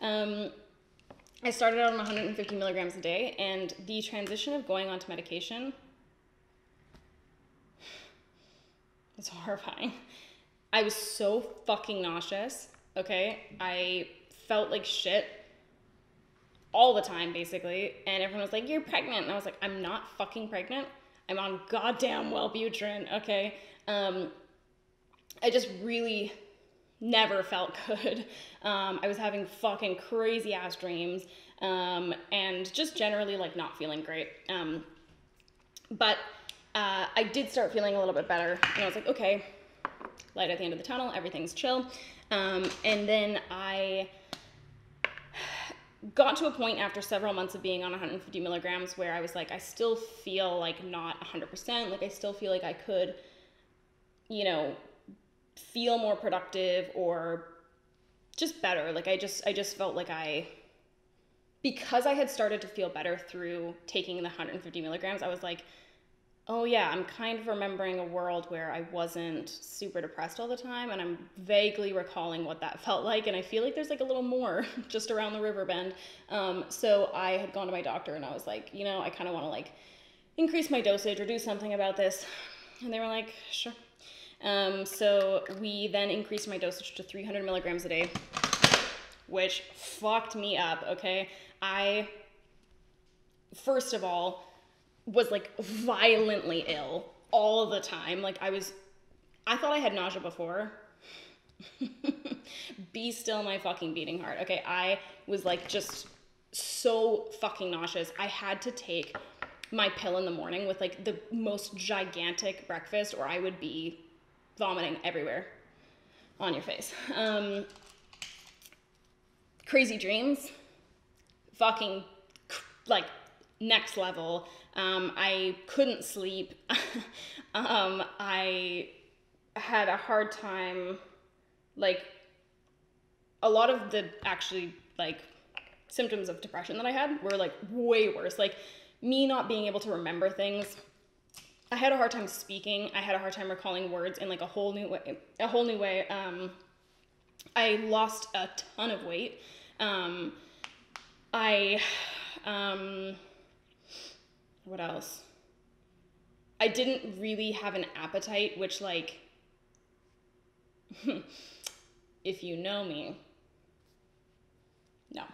Um, I started out on 150 milligrams a day, and the transition of going onto medication was horrifying. I was so fucking nauseous, okay? I felt like shit all the time, basically, and everyone was like, You're pregnant. And I was like, I'm not fucking pregnant. I'm on goddamn Wellbutrin, okay? Um, I just really never felt good. Um, I was having fucking crazy ass dreams um, and just generally like not feeling great. Um, but uh, I did start feeling a little bit better and I was like, okay, light at the end of the tunnel, everything's chill. Um, and then I got to a point after several months of being on 150 milligrams where I was like, I still feel like not 100%. Like I still feel like I could, you know, feel more productive or just better. Like I just I just felt like I because I had started to feel better through taking the 150 milligrams, I was like, oh yeah, I'm kind of remembering a world where I wasn't super depressed all the time, and I'm vaguely recalling what that felt like, and I feel like there's like a little more just around the river bend. Um, so I had gone to my doctor, and I was like, you know, I kind of want to like increase my dosage or do something about this, and they were like, sure. Um, so we then increased my dosage to 300 milligrams a day, which fucked me up, okay? I, first of all, was like violently ill all the time. Like I was, I thought I had nausea before. Be still my fucking beating heart. Okay, I was like just so fucking nauseous. I had to take my pill in the morning with like the most gigantic breakfast, or I would be vomiting everywhere on your face. Um, crazy dreams, fucking like next level. Um, I couldn't sleep. um, I had a hard time, like, a lot of the actually, like, symptoms of depression that I had were, like, way worse. Like, me not being able to remember things I had a hard time speaking. I had a hard time recalling words in like a whole new way. A whole new way. Um, I lost a ton of weight. Um, I, um, what else? I didn't really have an appetite, which like, if you know me, no,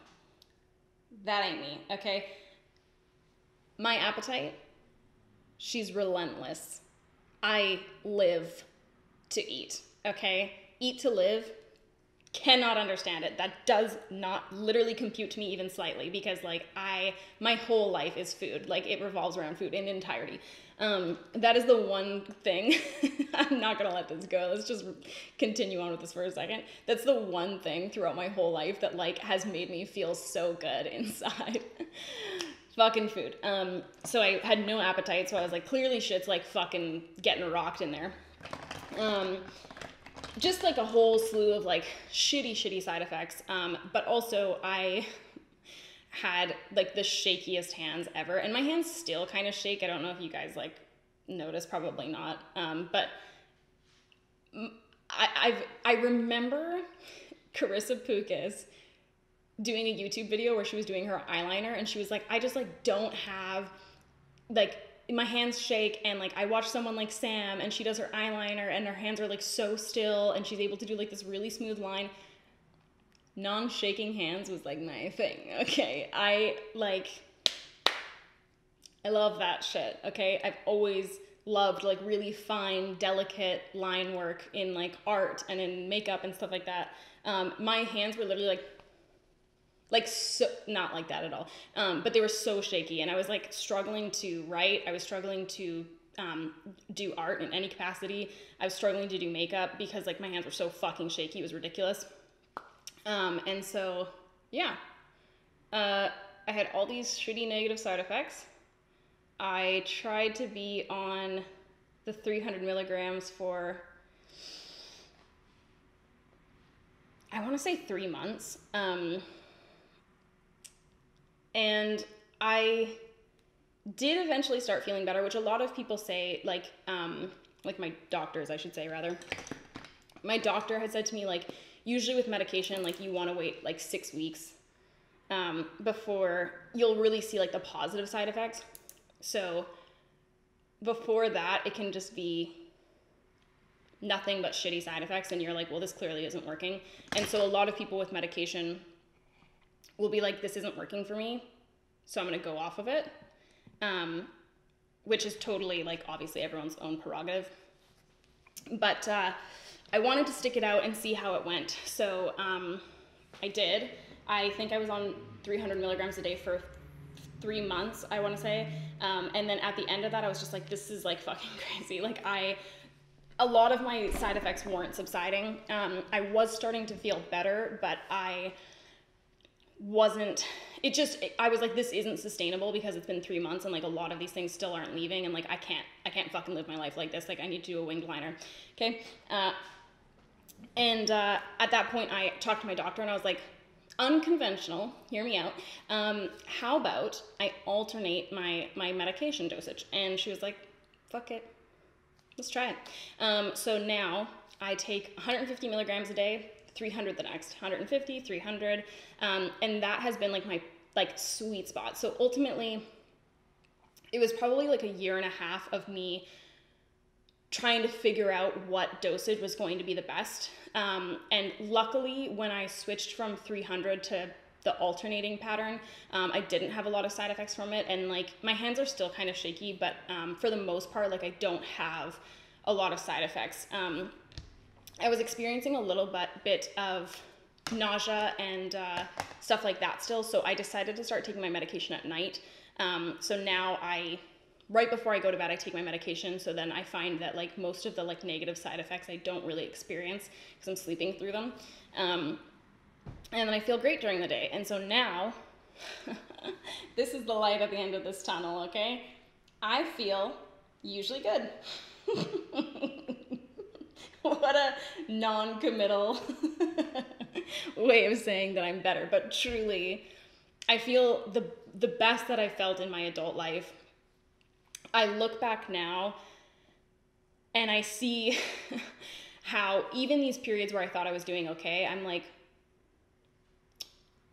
that ain't me. Okay, my appetite She's relentless. I live to eat, okay? Eat to live. Cannot understand it. That does not literally compute to me even slightly because, like, I, my whole life is food. Like, it revolves around food in entirety. Um, that is the one thing. I'm not gonna let this go. Let's just continue on with this for a second. That's the one thing throughout my whole life that like has made me feel so good inside fucking food. Um, so I had no appetite, so I was like, clearly shit's like fucking getting rocked in there. Um, just like a whole slew of like shitty, shitty side effects. Um, but also I had like the shakiest hands ever, and my hands still kind of shake. I don't know if you guys like notice, probably not. Um, but I, I've I remember Karissa Pukas doing a YouTube video where she was doing her eyeliner and she was like, I just like don't have like my hands shake and like I watch someone like Sam and she does her eyeliner and her hands are like so still and she's able to do like this really smooth line. Non-shaking hands was like my thing. Okay. I like I love that shit. Okay. I've always loved like really fine, delicate line work in like art and in makeup and stuff like that. Um, my hands were literally like like so not like that at all. Um, but they were so shaky and i was like struggling to write. I was struggling to um, do art in any capacity. I was struggling to do makeup because like my hands were so fucking shaky. It was ridiculous. Um, and so yeah. Uh, i had all these shitty negative side effects. I tried to be on the 300 milligrams for i want to say three months. Um, and I did eventually start feeling better, which a lot of people say, like, um, like my doctors, I should say, rather. My doctor had said to me, like, usually with medication, like, you want to wait like six weeks um, before you'll really see like the positive side effects. So before that, it can just be nothing but shitty side effects, and you're like, well, this clearly isn't working. And so a lot of people with medication will be like, this isn't working for me, so I'm gonna go off of it. Um, which is totally like obviously everyone's own prerogative. But uh, I wanted to stick it out and see how it went. So um, I did. I think I was on 300 milligrams a day for three months, I want to say. Um, and then at the end of that, I was just like, this is like fucking crazy. Like, I, a lot of my side effects weren't subsiding. Um, I was starting to feel better, but I wasn't, it just, I was like, this isn't sustainable because it's been three months and like a lot of these things still aren't leaving. And like, I can't, I can't fucking live my life like this. Like, I need to do a winged liner. Okay. Uh, and uh, at that point, I talked to my doctor and I was like, unconventional, hear me out. Um, how about I alternate my, my medication dosage? And she was like, fuck it, let's try it. Um, so now I take 150 milligrams a day, 300 the next, 150, 300. Um, and that has been like my like sweet spot. So ultimately, it was probably like a year and a half of me trying to figure out what dosage was going to be the best. Um, and luckily, when I switched from 300 to the alternating pattern, um, I didn't have a lot of side effects from it. And like my hands are still kind of shaky, but um, for the most part, like I don't have a lot of side effects. Um, I was experiencing a little bit, bit of nausea and uh, stuff like that still. So I decided to start taking my medication at night. Um, so now I right before I go to bed, I take my medication. So then I find that like most of the like negative side effects I don't really experience because I'm sleeping through them. Um, and then I feel great during the day. And so now, this is the light at the end of this tunnel, okay? I feel usually good. what a non committal way of saying that I'm better. But truly, I feel the, the best that I felt in my adult life I look back now and I see how even these periods where I thought I was doing okay, I'm like,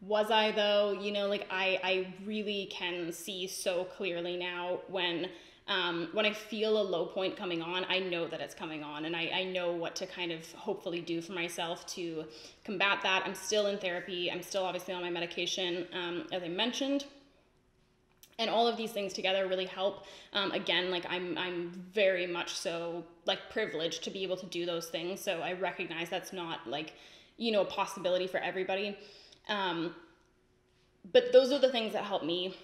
was I though? You know, like I, I really can see so clearly now when um, when I feel a low point coming on, I know that it's coming on, and I, I know what to kind of hopefully do for myself to combat that. I'm still in therapy. I'm still obviously on my medication, um, as I mentioned and all of these things together really help um, again like i'm i'm very much so like privileged to be able to do those things so i recognize that's not like you know a possibility for everybody um, but those are the things that help me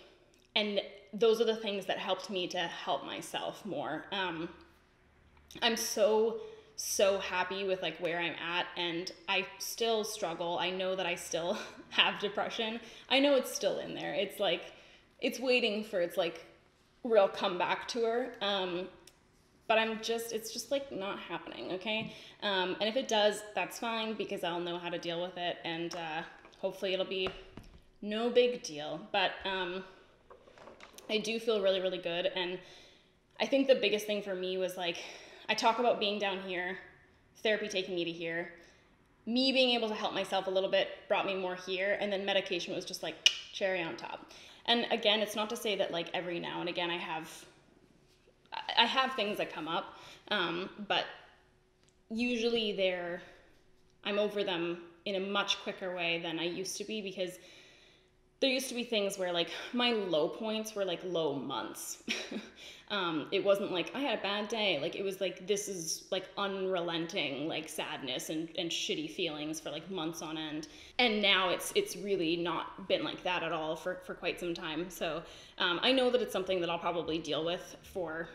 and those are the things that helped me to help myself more um, i'm so so happy with like where i'm at and i still struggle i know that i still have depression i know it's still in there it's like it's waiting for its like real comeback tour. Um, but I'm just, it's just like not happening, okay? Um, and if it does, that's fine because I'll know how to deal with it and uh, hopefully it'll be no big deal. But um, I do feel really, really good. And I think the biggest thing for me was like, I talk about being down here, therapy taking me to here. Me being able to help myself a little bit brought me more here, and then medication was just like cherry on top and again it's not to say that like every now and again i have i have things that come up um, but usually they're i'm over them in a much quicker way than i used to be because there used to be things where like my low points were like low months. Um, it wasn't like i had a bad day. Like it was like this is like unrelenting like sadness and, and shitty feelings for like months on end. And now it's it's really not been like that at all for, for quite some time. So um, i know that it's something that i'll probably deal with for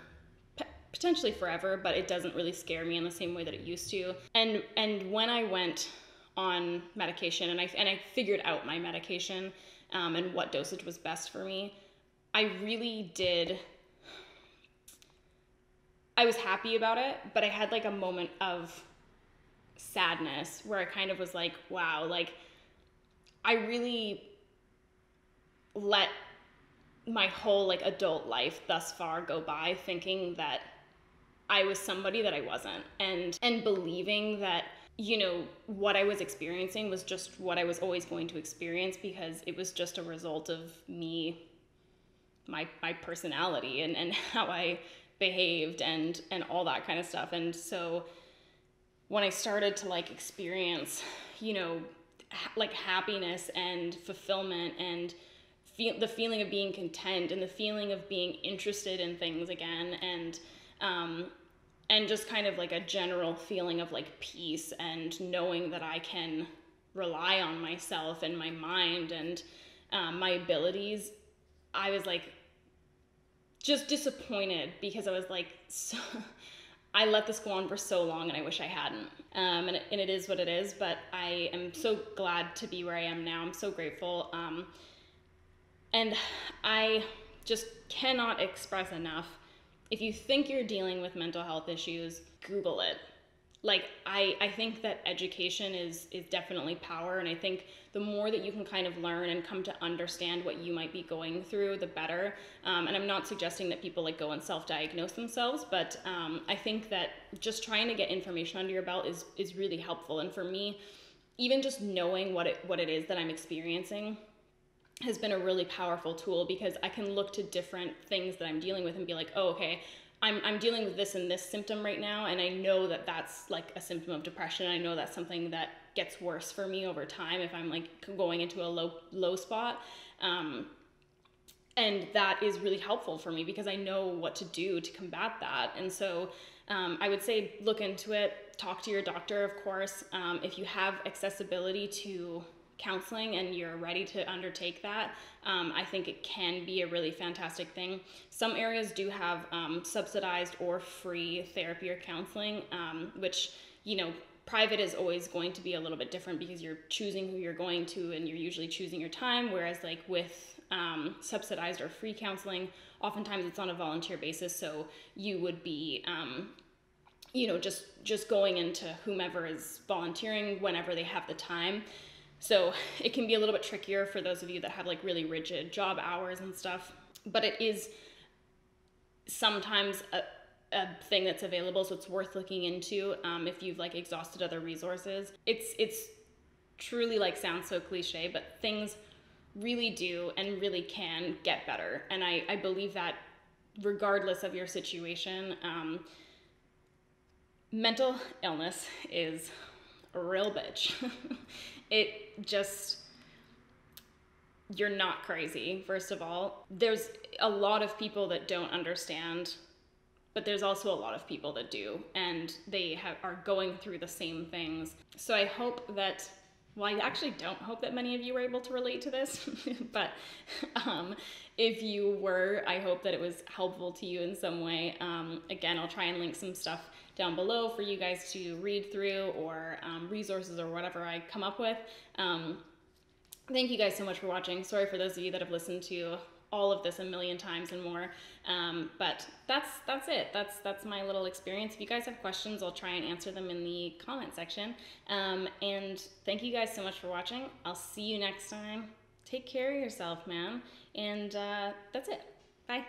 potentially forever but it doesn't really scare me in the same way that it used to. And and when i went on medication and i and i figured out my medication um, and what dosage was best for me i really did I was happy about it, but I had like a moment of sadness where I kind of was like, wow, like I really let my whole like adult life thus far go by thinking that I was somebody that I wasn't and and believing that you know what I was experiencing was just what I was always going to experience because it was just a result of me my my personality and and how I behaved and and all that kind of stuff. And so when I started to like experience you know ha- like happiness and fulfillment and feel the feeling of being content and the feeling of being interested in things again and um, and just kind of like a general feeling of like peace and knowing that I can rely on myself and my mind and um, my abilities. I was like just disappointed because I was like, so, I let this go on for so long and I wish I hadn't. Um, and, it, and it is what it is, but I am so glad to be where I am now. I'm so grateful. Um, and I just cannot express enough. If you think you're dealing with mental health issues, Google it. Like I, I think that education is is definitely power, and I think the more that you can kind of learn and come to understand what you might be going through, the better. Um, and I'm not suggesting that people like go and self-diagnose themselves, but um, I think that just trying to get information under your belt is is really helpful. And for me, even just knowing what it what it is that I'm experiencing has been a really powerful tool because I can look to different things that I'm dealing with and be like, oh, okay, I'm, I'm dealing with this and this symptom right now, and I know that that's like a symptom of depression. I know that's something that gets worse for me over time if I'm like going into a low low spot. Um, and that is really helpful for me because I know what to do to combat that. And so um, I would say look into it, talk to your doctor, of course. Um, if you have accessibility to counseling and you're ready to undertake that, um, I think it can be a really fantastic thing. Some areas do have um, subsidized or free therapy or counseling, um, which, you know, private is always going to be a little bit different because you're choosing who you're going to and you're usually choosing your time. Whereas, like with um, subsidized or free counseling, oftentimes it's on a volunteer basis. So you would be um, you know just just going into whomever is volunteering whenever they have the time so it can be a little bit trickier for those of you that have like really rigid job hours and stuff. But it is sometimes a, a thing that's available, so it's worth looking into um, if you've like exhausted other resources. It's it's truly like sounds so cliche, but things really do and really can get better. And I, I believe that regardless of your situation, um, mental illness is a real bitch. it just you're not crazy first of all. There's a lot of people that don't understand but there's also a lot of people that do and they have, are going through the same things. So i hope that well i actually don't hope that many of you were able to relate to this but um, if you were i hope that it was helpful to you in some way. Um, again i'll try and link some stuff down below for you guys to read through or um, resources or whatever I come up with. Um, thank you guys so much for watching. Sorry for those of you that have listened to all of this a million times and more. Um, but that's that's it. That's that's my little experience. If you guys have questions, I'll try and answer them in the comment section. Um, and thank you guys so much for watching. I'll see you next time. Take care of yourself, man. And uh, that's it. Bye.